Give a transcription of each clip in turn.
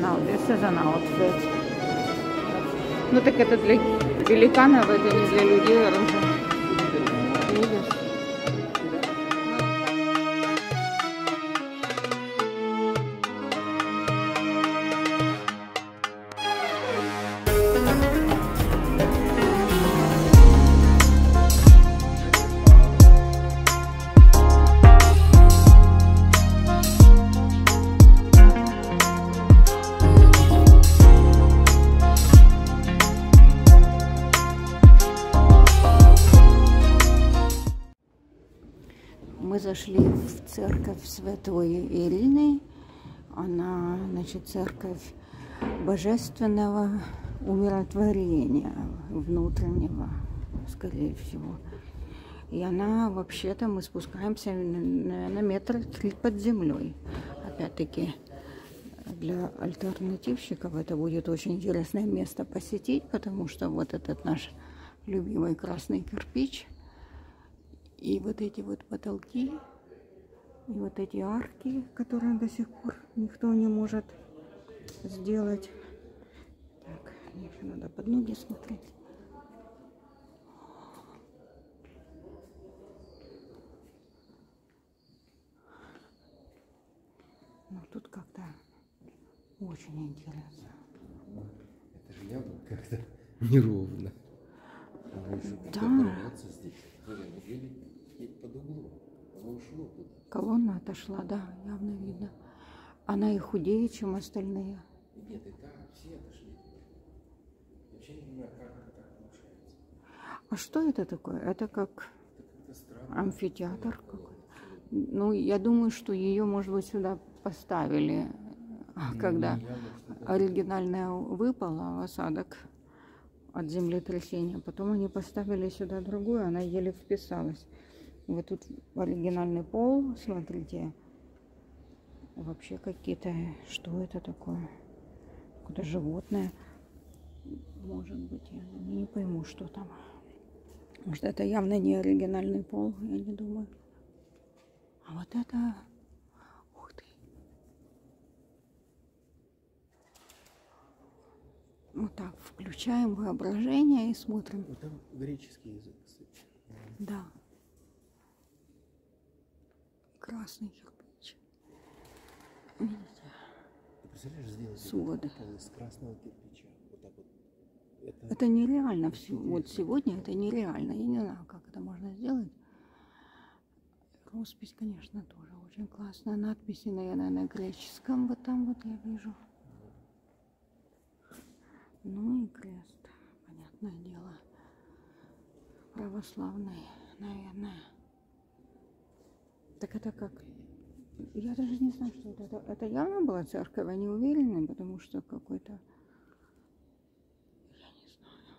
Now this is an outfit. Ну так это для великанов, это не для людей оружие. Видишь? Зашли в церковь Святой Ирины. Она, значит, церковь божественного умиротворения внутреннего, скорее всего. И она, вообще-то, мы спускаемся, наверное, метр три под землей. Опять-таки, для альтернативщиков это будет очень интересное место посетить, потому что вот этот наш любимый красный кирпич – и вот эти вот потолки, и вот эти арки, которые до сих пор никто не может сделать. Так, мне еще надо под ноги смотреть. Ну, тут как-то очень интересно. Это же явно как-то неровно. Да. туда. Колонна отошла, да, явно видно. Она и худее, чем остальные. Нет, и там все отошли. Вообще не понимаю, как это так получается. А что это такое? Это как амфитеатр какой Ну, я думаю, что ее, может быть, сюда поставили, а, Ну, когда оригинальная выпала, осадок от землетрясения. Потом они поставили сюда другую, она еле вписалась. Вот тут оригинальный пол, смотрите. Вообще какие-то... Что это такое? Какое-то животное. Может быть, я не пойму, что там. Может, это явно не оригинальный пол, я не думаю. А вот это... Ух ты. Вот так, включаем воображение и смотрим. Вот там греческий язык, кстати. Да. Красный кирпич. Видите? Ты представляешь, сделать Своды. из красного кирпича? Вот так вот. Это, Это нереально. Всё- Вот сегодня это нереально. Я не знаю, как это можно сделать. Роспись, конечно, тоже очень классная. Надписи, наверное, на греческом. Вот там вот я вижу. Ну и крест, понятное дело. Православный, наверное. Так это как? Я даже не знаю, что это. Это, явно была церковь, они уверены, потому что какой-то... Я не знаю.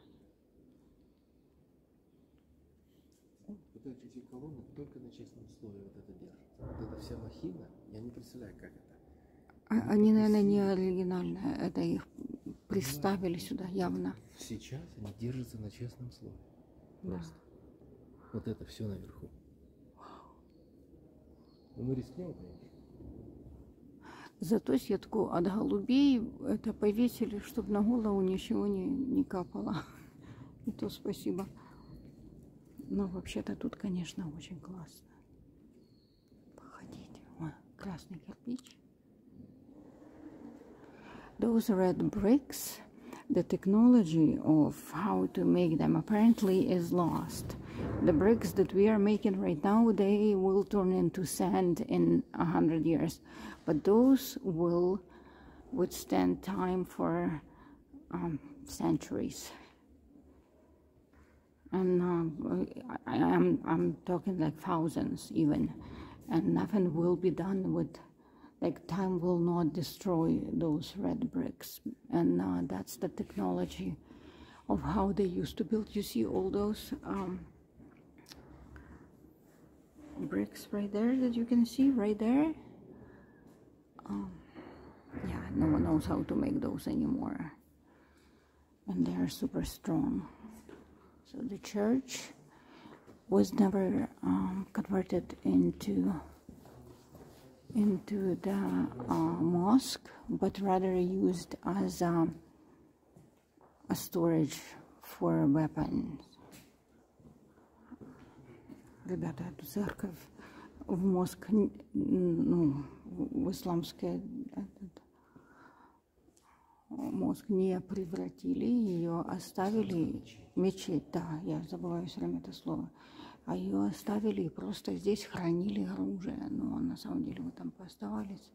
вот эти, эти колонны только на честном слове вот это держится. Вот эта вся махина, я не представляю, как это. А- Они, наверное, не оригинальные. Это их приставили сюда явно. Сейчас они держатся на честном слове. Да. Просто. Вот это все наверху. Ну мы рискнем, конечно. Зато сетку от голубей это повесили, чтобы на голову ничего не, не капало. И то спасибо. Но вообще-то тут, конечно, очень классно. Походите. Ой, красный кирпич. Those red bricks, the technology of how to make them apparently is lost. The bricks that we are making right now, they will turn into sand in a hundred years, but those will withstand time for um, centuries. And um, I, I am I'm talking like thousands even, and nothing will be done with like time will not destroy those red bricks. And uh, that's the technology of how they used to build. You see all those um, bricks right there that you can see right there? Um, yeah no one knows how to make those anymore. And they are super strong. So the church was never um, converted into into the uh, mosque but rather used as a, a storage for weapons. Ребята, эту церковь в мозг, н- ну, в исламский этот, мозг не превратили, ее оставили, мечеть, да, я забываю все время это слово, а ее оставили и просто здесь хранили оружие, но на самом деле мы там пооставались.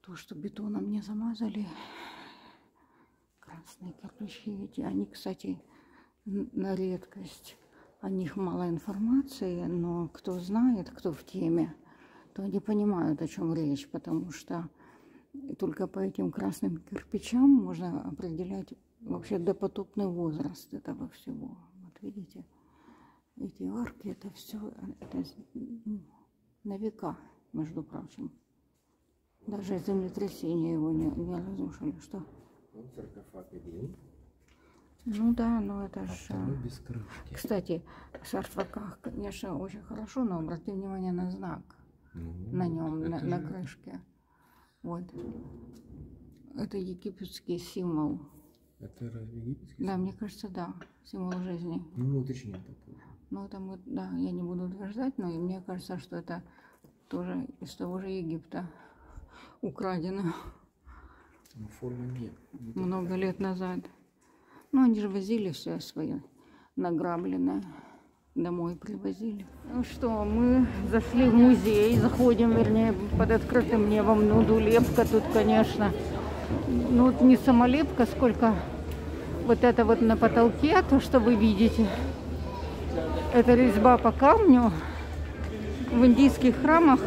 То, что бетоном не замазали, красные кирпичи эти, они, кстати, на редкость, о них мало информации, но кто знает, кто в теме, то они понимают, о чем речь, потому что только по этим красным кирпичам можно определять вообще допотопный возраст этого всего. Вот видите, эти арки, это все это, ну, на века, между прочим. Даже землетрясение его не, не разрушили. Что? Он саркофаг один, Ну да, но это а же... второй без крышки. Кстати, саркофаг, конечно, очень хорошо, но обрати внимание на знак Ну, на нем, на, это на же- крышке. Вот. Это египетский символ. Это разве египетский? Да, мне кажется, да, символ жизни. Ну, уточним попозже. Ну, это мы, да, я не буду утверждать, но и мне кажется, что это тоже из того же Египта украдено Но формы нет. Вот много лет назад. Ну, они же возили все свое награбленное домой привозили. Ну что, мы зашли в музей, заходим, вернее, под открытым небом. Ну, дулепка тут, конечно. Ну, вот не самолепка, сколько вот это вот на потолке, то, что вы видите. Это резьба по камню. В индийских храмах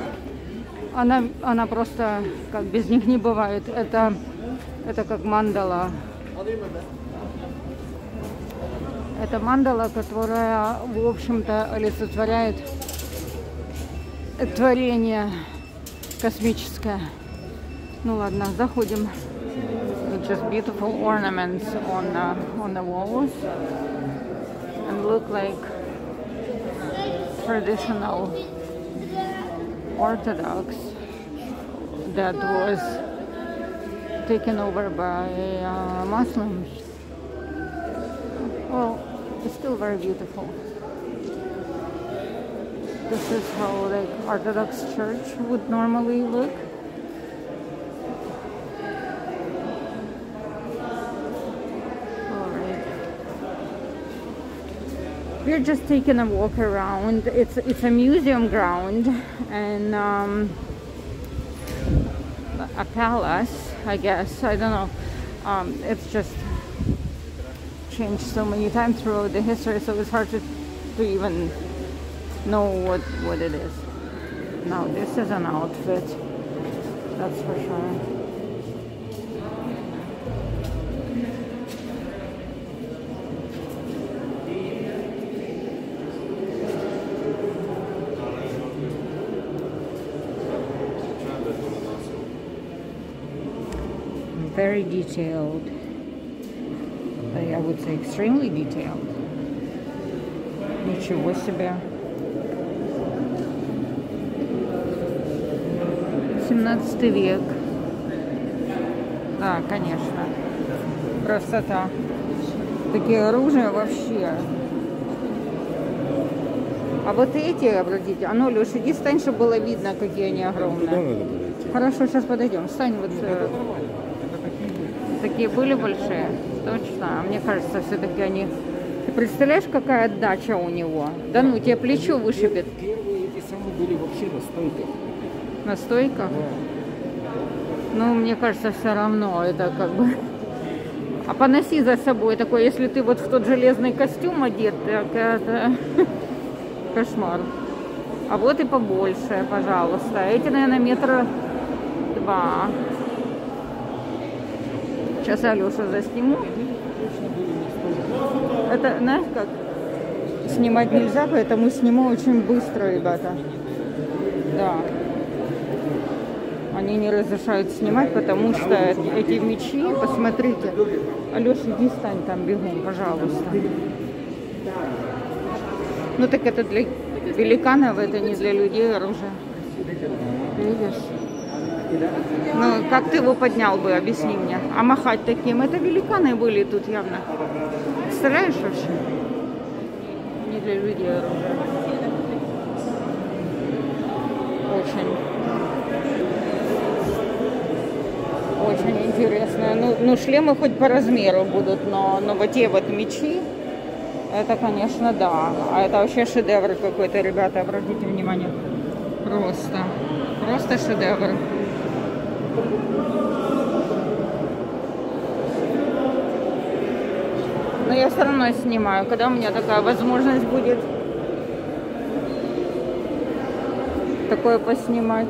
она, она просто, как без них не бывает. Это, это как мандала. Это мандала, которая, в общем-то, олицетворяет творение космическое. Ну ладно, заходим. Just beautiful ornaments on uh, on the walls and look like traditional Orthodox that was taken over by uh, Muslims. Well, it's still very beautiful. This is how the Orthodox Church would normally look. All right. We're just taking a walk around. It's it's a museum ground and um, a palace, I guess. I don't know. Um, it's just changed so many times throughout the history, so it's hard to, to even know what, what it is. Now, this is an outfit, that's for sure. Very detailed. I would say extremely detailed. Ничего себе. 17 век. Да, конечно. Красота. Такие оружия вообще. А вот эти, обратите, а ну, Леш, иди стань, чтобы было видно, какие они огромные. Идти? Хорошо, сейчас подойдем. Встань вот. э, Это нормально. Это такие были. Такие были большие? Точно. А мне кажется, все-таки они... Ты представляешь, какая отдача у него? Да ну, тебе плечо вышибет Первые эти самые были вообще на стойках. на стойках. Да. Ну, мне кажется, все равно это как бы... А поноси за собой такой, если ты вот в тот железный костюм одет, так это кошмар. А вот и побольше, пожалуйста. Эти, наверное, метра два. Сейчас Алешу засниму. Это, знаешь, как снимать нельзя, поэтому сниму очень быстро, ребята. Да. Они не разрешают снимать, потому что эти мечи, посмотрите. Алеша, иди стань там бегом, пожалуйста. Ну так это для великанов, это не для людей оружие. Видишь? Ну, как ты его поднял бы, объясни мне. А махать таким, это великаны были тут явно. Представляешь вообще? Не для людей оружие. Очень. Очень интересно. Ну, ну, шлемы хоть по размеру будут, но, но вот те вот мечи, это, конечно, да. А это вообще шедевр какой-то, ребята, обратите внимание. Просто. Просто шедевр. Но я все равно снимаю, когда у меня такая возможность будет такое поснимать.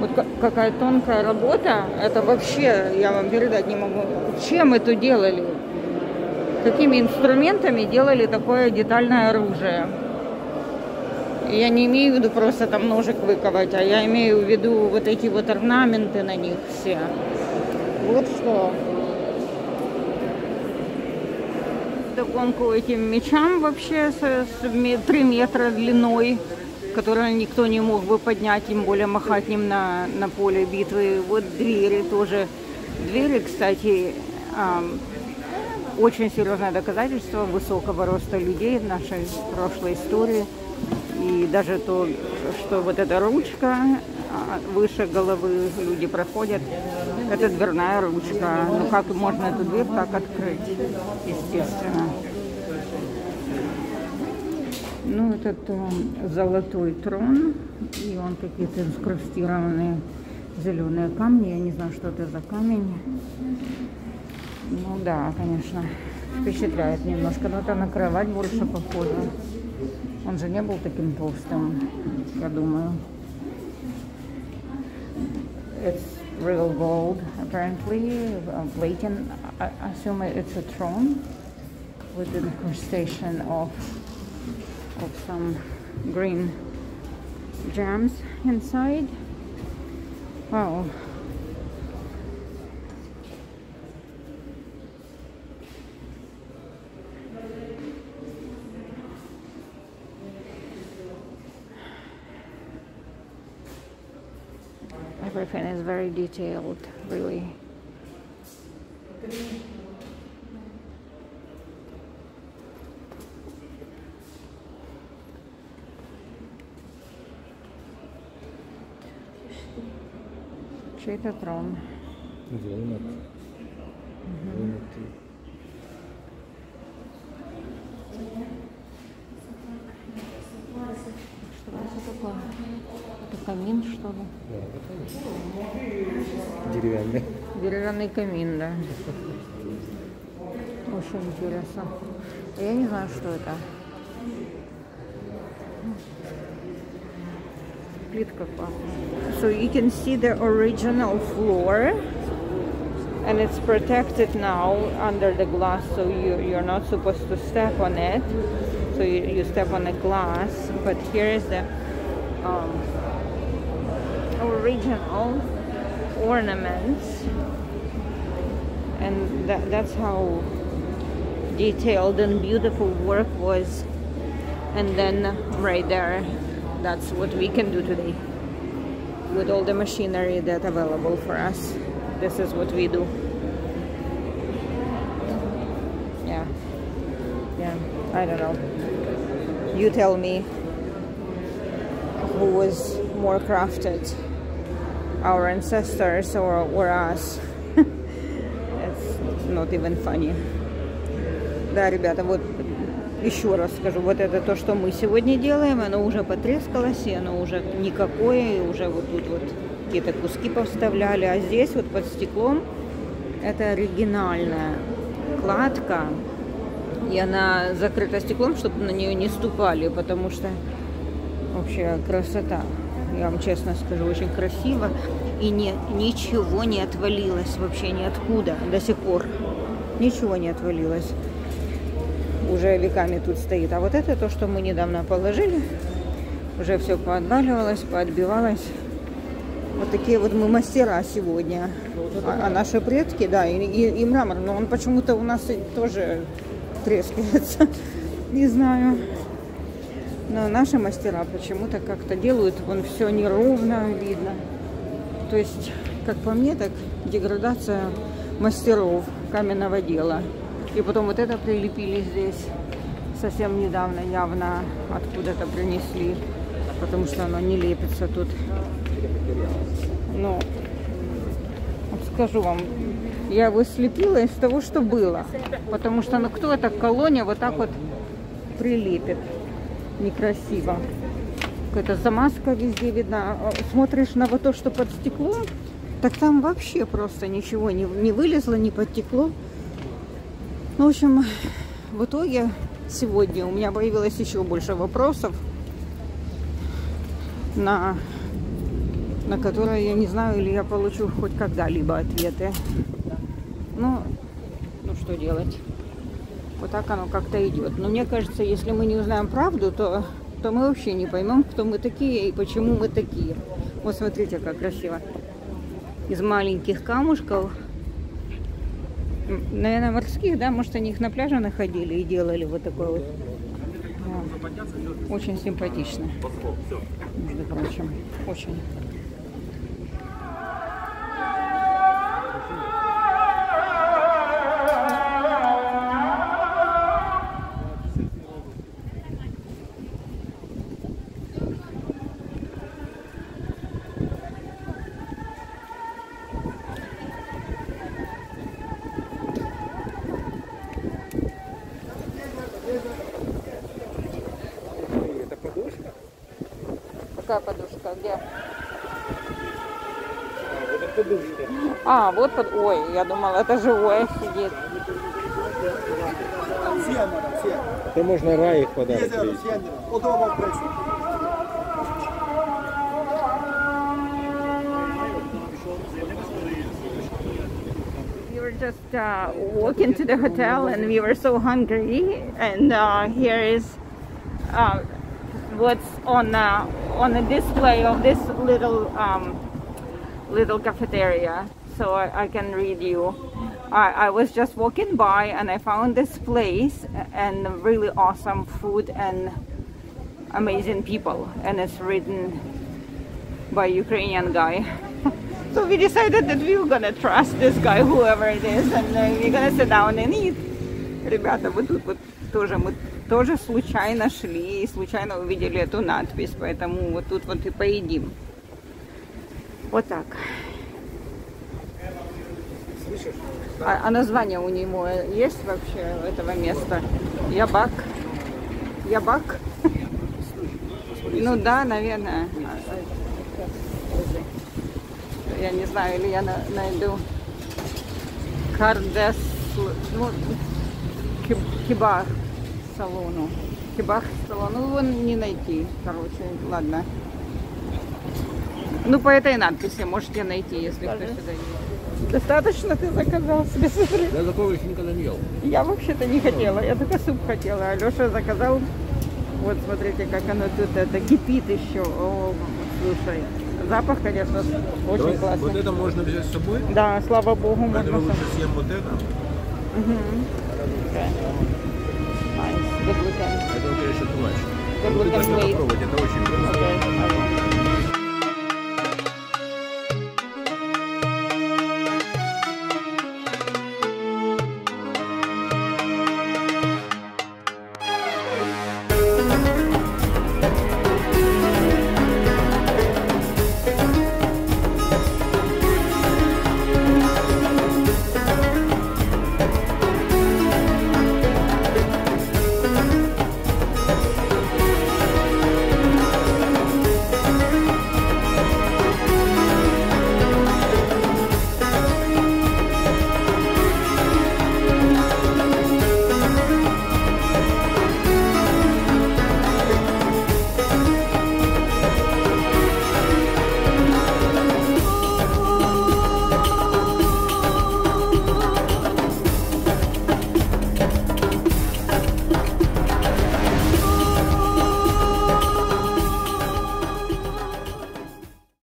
Вот какая тонкая работа, это вообще, я вам передать не могу. Чем это делали? Какими инструментами делали такое детальное оружие? Я не имею в виду просто там ножик выковать, а я имею в виду вот эти вот орнаменты на них все. Вот что. Догонку этим мечам вообще с, с 3 метра длиной, которые никто не мог бы поднять, тем более махать ним на, на поле битвы. Вот двери тоже. Двери, кстати, очень серьезное доказательство высокого роста людей в нашей прошлой истории. И даже то, что вот эта ручка а, выше головы люди проходят, это дверная ручка. Ну как можно эту дверь так открыть, естественно. Ну, этот э, золотой трон, и он какие-то инкрустированные зеленые камни. Я не знаю, что это за камень. Ну да, конечно, впечатляет немножко, но это на кровать больше похоже. Он же не был таким толстым, я думаю. It's real gold, apparently. Uh, Blatant, I assume it's a throne with an incrustation of of some green gems inside. Wow. Everything is very detailed, really. Чей-то трон. Вынут. Это камин, что ли? Да, Деревянный. Деревянный камин, да. Очень интересно. Я не знаю, что это. Плитка классная. So you can see the original floor and it's protected now under the glass so you, you're not supposed to step on it so you, you step on the glass but here is the um, original ornaments. And that, that's how detailed and beautiful work was. And then right there that's what we can do today with all the machinery that's available for us. This is what we do. Yeah. Yeah. I don't know. You tell me who was more crafted our ancestors or, or us. It's not even funny. Да ребята вот еще раз скажу вот это то что мы сегодня делаем оно уже потрескалось и оно уже никакое и уже вот тут вот какие-то куски повставляли. А здесь вот под стеклом это оригинальная кладка и она закрыта стеклом чтобы на нее не ступали потому что вообще красота я вам честно скажу, очень красиво. И не, ничего не отвалилось вообще ниоткуда до сих пор. Ничего не отвалилось. Уже веками тут стоит. А вот это то, что мы недавно положили. Уже все поотваливалось, поотбивалось. Вот такие вот мы мастера сегодня. А, а наши предки, да, и, и, и мрамор, но он почему-то у нас тоже трескается. Не знаю. Но наши мастера почему-то как-то делают, вон все неровно видно. То есть, как по мне, так деградация мастеров каменного дела. И потом вот это прилепили здесь совсем недавно, явно откуда-то принесли, потому что оно не лепится тут. Ну, вот скажу вам, я его слепила из того, что было. Потому что ну кто это колония вот так вот прилепит некрасиво. Какая-то замазка везде видна. А Смотришь на вот то, что под стеклом, так там вообще просто ничего не, не вылезло, не подтекло. Ну, в общем, в итоге сегодня у меня появилось еще больше вопросов, на, на которые я не знаю, или я получу хоть когда-либо ответы. Ну, ну что делать? Вот так оно как-то идет. Но мне кажется, если мы не узнаем правду, то, то мы вообще не поймем, кто мы такие и почему мы такие. Вот смотрите, как красиво. Из маленьких камушков. Наверное, морских, да? Может, они их на пляже находили и делали вот такой вот. Да. Очень симпатично. Между прочим. Очень. Какая подушка? Где? Это подушка. А, вот под... Ой, я думала, это живое сидит. Это можно рай их подарок 10 euro, 100 euro. O două mă preț. We were just uh, walking to the hotel and we were so hungry. And uh, here is uh, what's on uh, on the display of this little um, little cafeteria. So I, I can read you. I, I was just walking by and I found this place and really awesome food and amazing people. And it's written by Ukrainian guy. so we decided that we were gonna trust this guy, whoever it is, and uh, we're gonna sit down and eat. Ребята, вот тут вот тоже мы тоже случайно шли и случайно увидели эту надпись, поэтому вот тут вот и поедим. Вот так. А, а название у него есть вообще этого места? Ябак? Ябак? Ну да, наверное. Я не знаю, или я на- найду Кардес, ну, ки- кибар салону. Кибар салону, ну, его не найти, короче, ладно. Ну, по этой надписи можете найти, если кто сюда едет. Достаточно ты заказал себе смотри. Я такого еще никогда не ел. Я вообще-то не хотела, я только суп хотела. Алеша заказал. Вот смотрите, как оно тут это кипит еще. О, слушай, запах, конечно, очень Давай, классный. Вот это можно взять с собой. Да, слава богу, Поэтому можно. лучше съем вот это. Nice, Это, конечно, too much. Good Вы looking должны meat. попробовать, это очень. Okay, will.